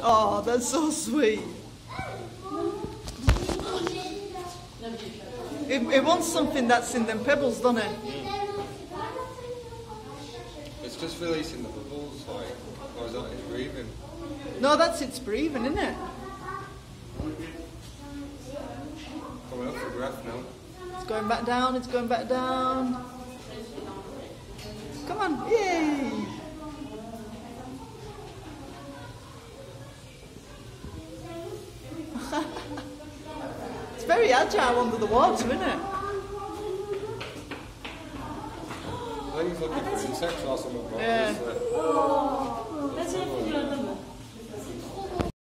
Oh, that's so sweet. It, it wants something that's in them pebbles, doesn't it? It's just releasing the bubbles, like, or is that it's breathing? No, that's its breathing, isn't it? Coming up for breath now. It's going back down, it's going back down. On, yay! it's very agile under the water, isn't it? I think he's looking for insects or something. Yeah.